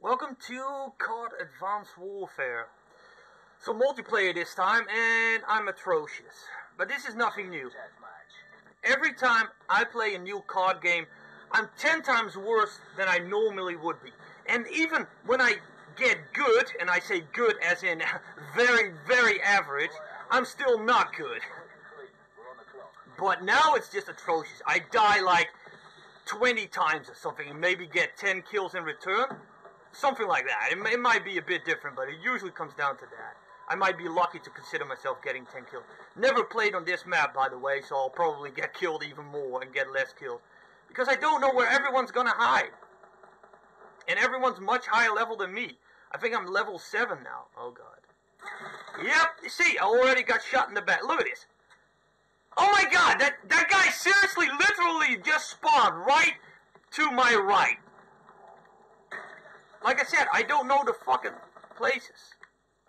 Welcome to COD Advanced Warfare. So multiplayer this time, and I'm atrocious. But this is nothing new. Every time I play a new COD game, I'm 10 times worse than I normally would be. And even when I get good, and I say good as in very, very average, I'm still not good. But now it's just atrocious. I die like 20 times or something and maybe get 10 kills in return. Something like that. It, it, might be a bit different, but it usually comes down to that. I might be lucky to consider myself getting 10 kills. Never played on this map, by the way, so I'll probably get killed even more and get less kills. Because I don't know where everyone's gonna hide. And everyone's much higher level than me. I think I'm level 7 now. Oh, God. Yep, see, I already got shot in the back. Look at this. Oh, my God, that, that guy seriously, literally just spawned right to my right. Like I said, I don't know the fucking places.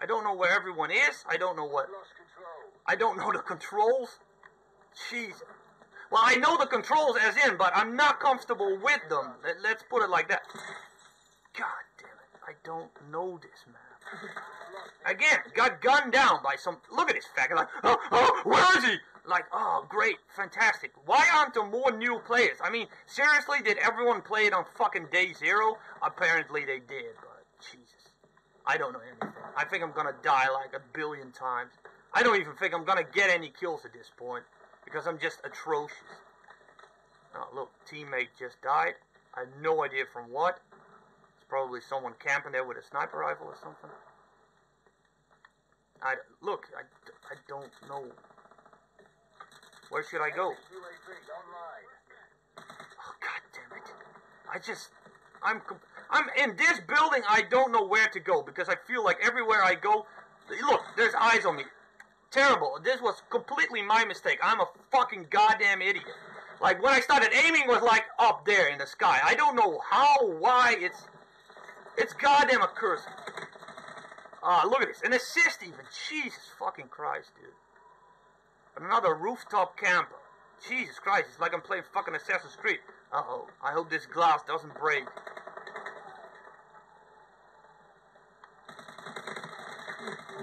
I don't know where everyone is. I don't know what. I don't know the controls. Jeez. Well, I know the controls as in, but I'm not comfortable with them. Let's put it like that. God damn it. I don't know this map. Again, got gunned down by some... Look at this faggot. Like, oh, oh, where is he? Like, oh, great, fantastic. Why aren't there more new players? I mean, seriously, did everyone play it on fucking day zero? Apparently they did, but Jesus. I don't know anything. I think I'm gonna die like a billion times. I don't even think I'm gonna get any kills at this point, because I'm just atrocious. Oh, look, teammate just died. I have no idea from what. Probably someone camping there with a sniper rifle or something. I, look, I, I don't know where should I go? Oh, God damn it. I just... I'm... I'm in this building, I don't know where to go, because I feel like everywhere I go... Look, there's eyes on me. Terrible. This was completely my mistake. I'm a fucking goddamn idiot. Like, when I started aiming was like up there in the sky. I don't know how, why, it's... It's goddamn accursed. Ah, look at this. An assist even. Jesus fucking Christ, dude. Another rooftop camper. Jesus Christ, it's like I'm playing fucking Assassin's Creed. Uh-oh. I hope this glass doesn't break.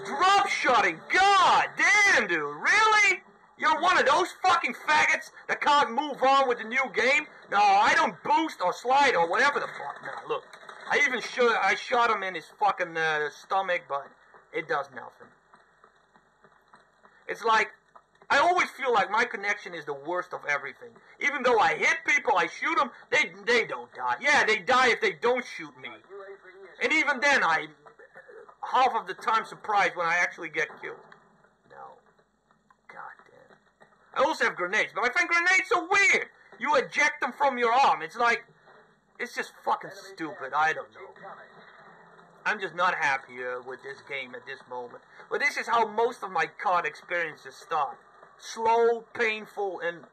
Drop shotting! God damn, dude! Really? You're one of those fucking faggots that can't move on with the new game? No, I don't boost or slide or whatever the fuck. Now, look. I even shot, I shot him in his fucking uh, stomach, but it does nothing. It's like I always feel like my connection is the worst of everything. Even though I hit people, I shoot them, they they don't die. Yeah, they die if they don't shoot me. And even then, I half of the time surprised when I actually get killed. No. God damn. I also have grenades, but I think grenades are weird. You eject them from your arm. It's like, it's just fucking stupid. I don't know. I'm just not happy with this game at this moment. But this is how most of my COD experiences start slow, painful, and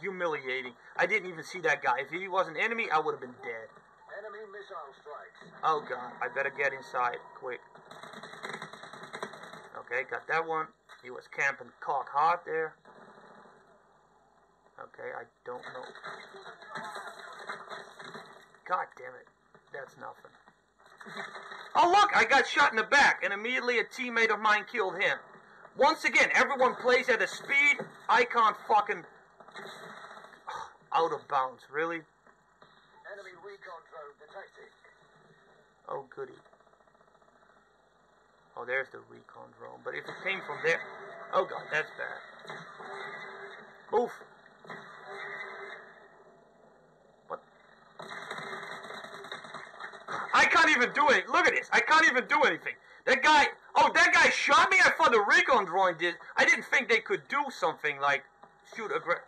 humiliating. I didn't even see that guy. If he was an enemy, I would have been dead. Enemy missile strikes. Oh god, I better get inside quick. Okay, got that one. He was camping cock hot there. Okay, I don't know. God damn it. That's nothing. Oh look, I got shot in the back, and immediately a teammate of mine killed him. Once again, everyone plays at a speed I can't fucking... Out of bounds, really? Enemy recon drone detected. Oh, goody. Oh, there's the recon drone. But if it came from there... Oh, God, that's bad. Move. What? I can't even do it. Look at this. I can't even do anything. That guy... Oh, that guy shot me? I thought the recon drone did. I didn't think they could do something like shoot a grenade.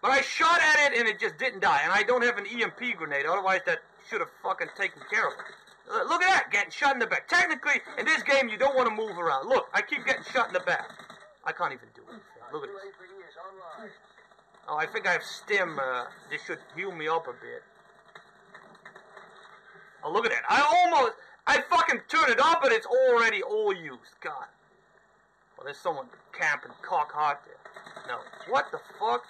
But I shot at it and it just didn't die. And I don't have an EMP grenade. Otherwise, that should have fucking taken care of it. Uh, look at that, getting shot in the back. Technically, in this game, you don't want to move around. Look, I keep getting shot in the back. I can't even do it. Look at this. Oh, I think I have stim. Uh, this should heal me up a bit. Oh, look at that. I almost... I fucking turned it on, but it's already all used. God. Well, there's someone camping cock hot there. No. What the fuck?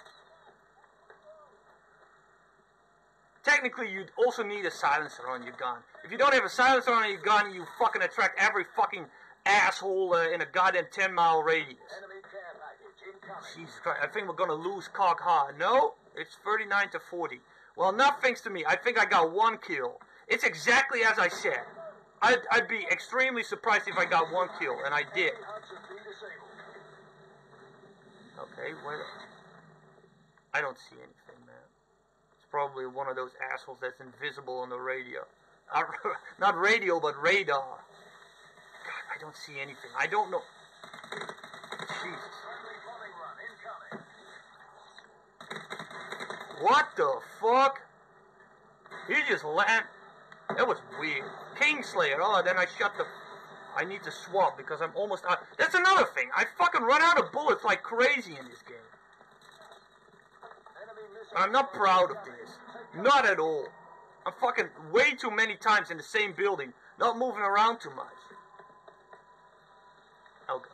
technically you'd also need a silencer on your gun. If you don't have a silencer on your gun, you fucking attract every fucking asshole uh, in a goddamn 10 mile radius. Jesus Christ, I think we're gonna lose Cog hard. No, it's 39 to 40. Well, not thanks to me. I think I got one kill. It's exactly as I said. I'd, I'd be extremely surprised if I got one kill, and I did. Okay, where... I don't see anything, man. It's probably one of those assholes that's invisible on the radio. Not, not radio, but radar. God, I don't see anything. I don't know. Jesus. What the fuck? He just land. That was weird. Kingslayer. Oh, then I shut the. I need to swap because I'm almost out. That's another thing. I fucking run out of bullets like crazy in this game. I'm not proud of this. Not at all. I'm fucking way too many times in the same building, not moving around too much. Oh god.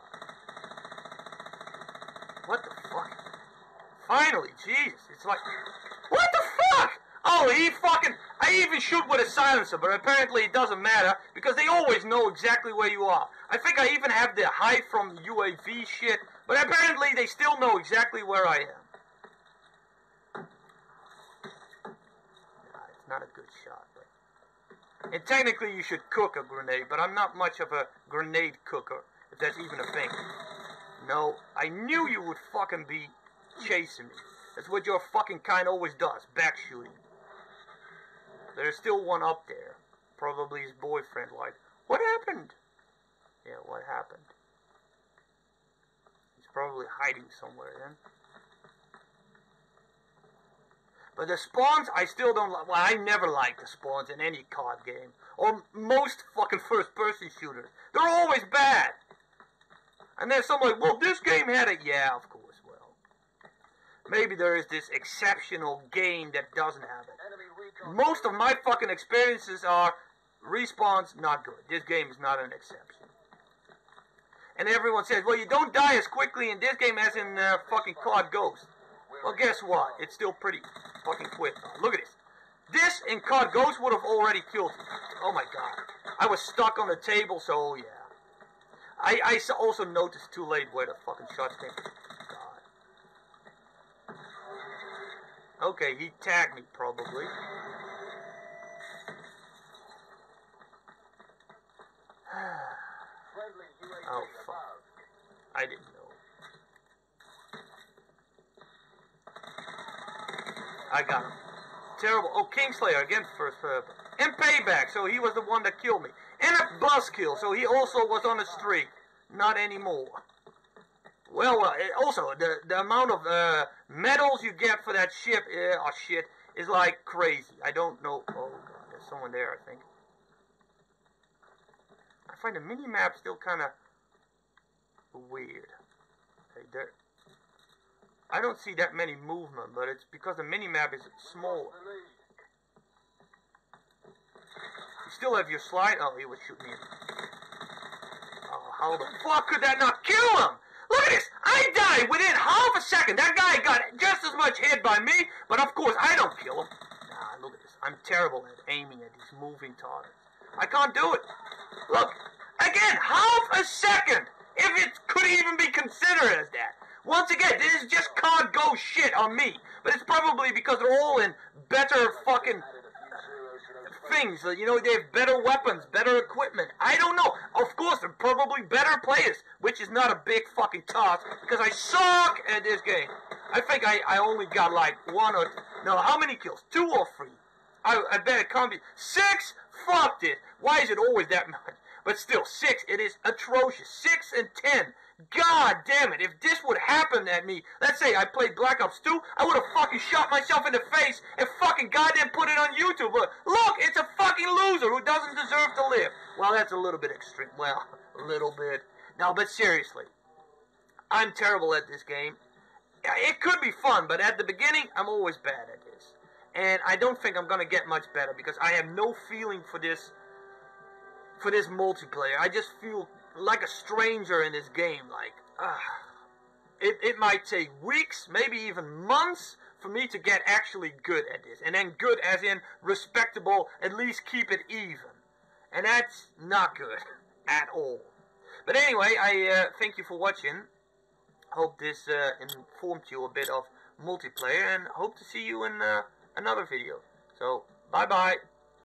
What the fuck? Finally, Jesus. It's like. What the fuck? Oh, he fucking. I even shoot with a silencer, but apparently it doesn't matter because they always know exactly where you are. I think I even have the hide from UAV shit, but apparently they still know exactly where I am. It's not a good shot. But... And technically you should cook a grenade, but I'm not much of a grenade cooker, if that's even a thing. No, I knew you would fucking be chasing me. That's what your fucking kind always does, back shooting. There's still one up there. Probably his boyfriend, like, what happened? Yeah, what happened? He's probably hiding somewhere then. But the spawns, I still don't like. Well, I never like the spawns in any COD game. Or most fucking first person shooters. They're always bad. And then someone like, well, this game had it. Yeah, of course. Well, maybe there is this exceptional game that doesn't have it most of my fucking experiences are respawns not good. This game is not an exception. And everyone says, well, you don't die as quickly in this game as in uh, fucking COD Ghost. Well, guess what? It's still pretty fucking quick. Look at this. This in COD Ghost would have already killed me. Oh my god. I was stuck on the table, so yeah. I, I also noticed too late where the fucking shots came Okay, he tagged me probably. oh, fuck. I didn't know. I got him. Terrible. Oh, Kingslayer again first. Uh, and payback, so he was the one that killed me. And a buzzkill, so he also was on a streak. Not anymore. Well, also, the, the amount of uh, medals you get for that ship, uh, oh shit, is like crazy. I don't know. Oh god, there's someone there, I think I find the mini map still kind of weird. Hey, there. I don't see that many movement, but it's because the mini map is small. You still have your slide. Oh, he was shooting me. Oh, how the fuck could that not kill him? Look at this! I died within half a second. That guy got just as much hit by me, but of course I don't kill him. Nah, look at this. I'm terrible at aiming at these moving targets. I can't do it. Look, again, half a second, if it could even be considered as that. Once again, this is just COD Go shit on me. But it's probably because they're all in better fucking things. Uh, you know, they have better weapons, better equipment. I don't know. Of course, they're probably better players, which is not a big fucking toss because I suck at this game. I think I, I only got like one or no. How many kills? Two or three? I, I bet it can't be six. Fuck this. Why is it always that much? But still, six, it is atrocious. Six and ten. God damn it, if this would happen at me, let's say I played Black Ops 2, I would have fucking shot myself in the face and fucking goddamn put it on YouTube. But look, it's a fucking loser who doesn't deserve to live. Well, that's a little bit extreme. Well, a little bit. No, but seriously, I'm terrible at this game. It could be fun, but at the beginning, I'm always bad at this. And I don't think I'm going to get much better because I have no feeling for this for this multiplayer. I just feel like a stranger in this game. Like, uh, it, it might take weeks, maybe even months for me to get actually good at this. And then good as in respectable, at least keep it even. And that's not good at all. But anyway, I uh, thank you for watching. Hope this uh, informed you a bit of multiplayer and hope to see you in uh, another video. So, bye bye.